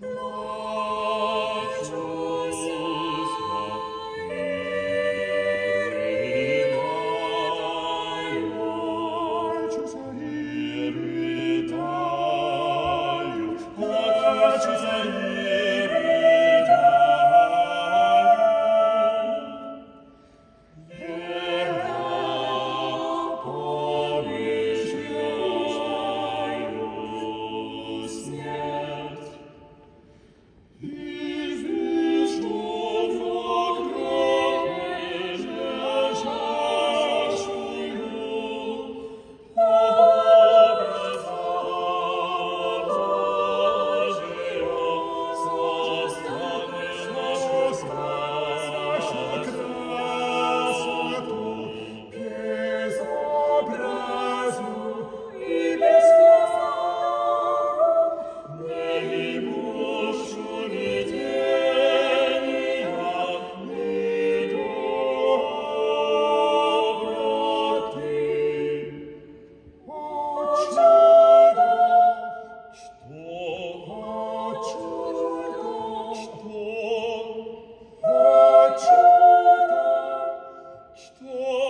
Lord.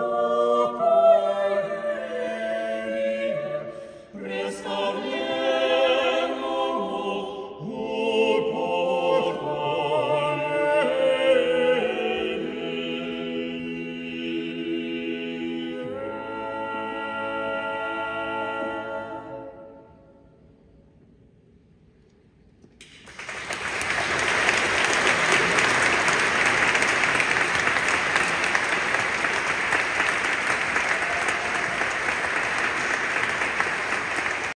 Oh.